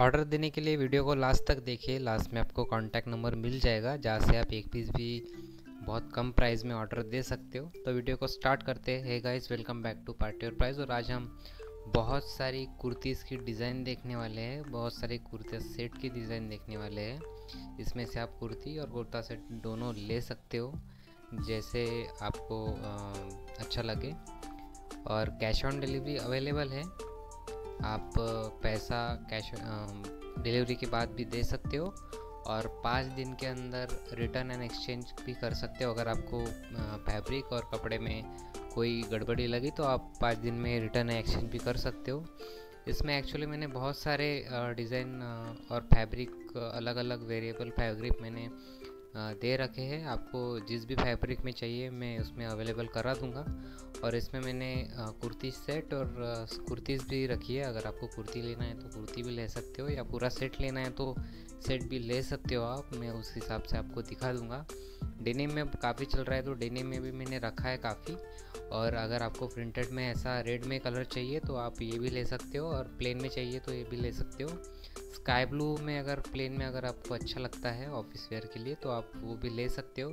Order देने के लिए वीडियो को लास्ट तक देखिए। लास्ट में आपको कॉन्टैक्ट नंबर मिल जाएगा, जहाँ से आप एक पीस भी बहुत कम प्राइस में ऑर्डर दे सकते हो। तो वीडियो को स्टार्ट करते हैं। Guys welcome back to party और प्राइस और आज हम बहुत सारी कुर्तीज़ की डिज़ाइन देखने वाले हैं। बहुत सारे कुर्ते सेट की डिज़ाइन देखने वाले हैं। इसमें से आप कुर्ती और कुर्ता सेट दोनों ले सकते हो, जैसे आपको अच्छा लगे। और कैश ऑन डिलीवरी अवेलेबल है। आप पैसा कैश डिलीवरी के बाद भी दे सकते हो और पाँच दिन के अंदर रिटर्न एंड एक्सचेंज भी कर सकते हो। अगर आपको फैब्रिक और कपड़े में कोई गड़बड़ी लगी तो आप पाँच दिन में रिटर्न एंड एक्सचेंज भी कर सकते हो। इसमें एक्चुअली मैंने बहुत सारे डिज़ाइन और फैब्रिक अलग अलग वेरिएबल, फैब्रिक मैंने दे रखे हैं। आपको जिस भी फैब्रिक में चाहिए, मैं उसमें अवेलेबल करा दूँगा। और इसमें मैंने कुर्ती सेट और कुर्तीज़ भी रखी है। अगर आपको कुर्ती लेना है तो कुर्ती भी ले सकते हो या पूरा सेट लेना है तो सेट भी ले सकते हो आप। मैं उस हिसाब से आपको दिखा दूँगा। डेनिम में काफ़ी चल रहा है तो डेनिम में भी मैंने रखा है काफ़ी। और अगर आपको प्रिंटेड में ऐसा रेड में कलर चाहिए तो आप ये भी ले सकते हो और प्लेन में चाहिए तो ये भी ले सकते हो। स्काई ब्लू में अगर प्लेन में अगर आपको अच्छा लगता है ऑफ़िस वेयर के लिए तो आप वो भी ले सकते हो।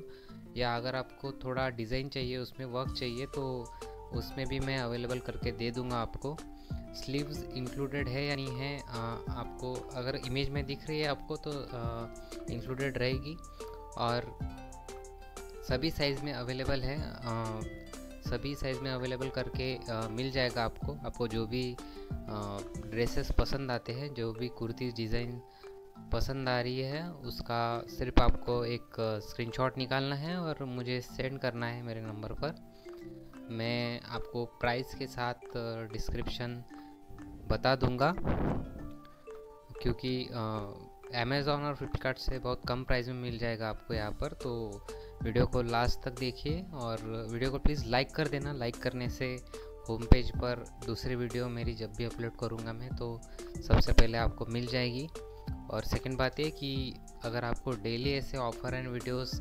या अगर आपको थोड़ा डिज़ाइन चाहिए उसमें वर्क चाहिए तो उसमें भी मैं अवेलेबल करके दे दूँगा आपको। स्लीव्स इंक्लूडेड है या नहीं है आ, आपको अगर इमेज में दिख रही है आपको तो इंक्लूडेड रहेगी। और सभी साइज़ में अवेलेबल है आ, सभी साइज़ में अवेलेबल करके आ, मिल जाएगा आपको। आपको जो भी ड्रेसेस पसंद आते हैं जो भी कुर्ती डिज़ाइन पसंद आ रही है उसका सिर्फ़ आपको एक स्क्रीनशॉट निकालना है और मुझे सेंड करना है मेरे नंबर पर। मैं आपको प्राइस के साथ डिस्क्रिप्शन बता दूँगा क्योंकि अमेज़ोन और फ्लिपकार्ट से बहुत कम प्राइस में मिल जाएगा आपको यहाँ पर तो वीडियो को लास्ट तक देखिए और वीडियो को प्लीज़ लाइक कर देना। लाइक करने से होम पेज पर दूसरी वीडियो मेरी जब भी अपलोड करूँगा मैं तो सबसे पहले आपको मिल जाएगी। और सेकंड बात ये कि अगर आपको डेली ऐसे ऑफ़र एंड वीडियोस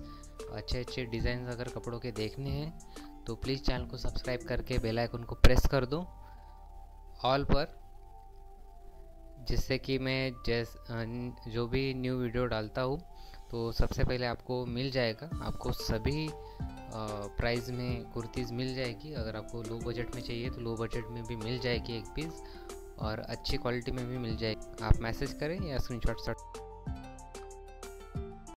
अच्छे अच्छे डिज़ाइन अगर कपड़ों के देखने हैं तो प्लीज़ चैनल को सब्सक्राइब करके बेल आइकन को प्रेस कर दो। ऑल पर जिससे कि मैं जैस जो भी न्यू वीडियो डालता हूँ तो सबसे पहले आपको मिल जाएगा। आपको सभी प्राइस में कुर्तीज़ मिल जाएगी। अगर आपको लो बजट में चाहिए तो लो बजट में भी मिल जाएगी एक पीस और अच्छी क्वालिटी में भी मिल जाएगी। आप मैसेज करें या स्क्रीन शॉट